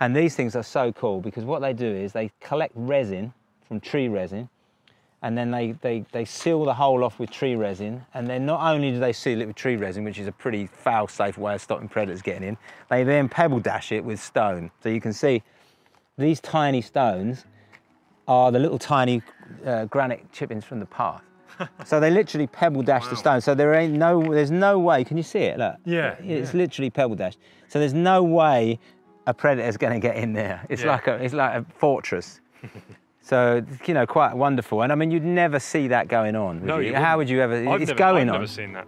And these things are so cool because what they do is they collect resin from tree resin and then they, they, they seal the hole off with tree resin. And then not only do they seal it with tree resin, which is a pretty foul safe way of stopping predators getting in, they then pebble dash it with stone. So you can see these tiny stones are the little tiny uh, granite chippings from the path. so they literally pebble dash the stone. So there ain't no, there's no way. Can you see it? Look. Yeah, It's yeah. literally pebble dashed. So there's no way a predator's going to get in there. It's Yeah. like a, it's like a fortress. so you know, quite wonderful. And I mean, you'd never see that going on. Would No, you? How wouldn't. you ever? I've it's never, going I've on. never seen that.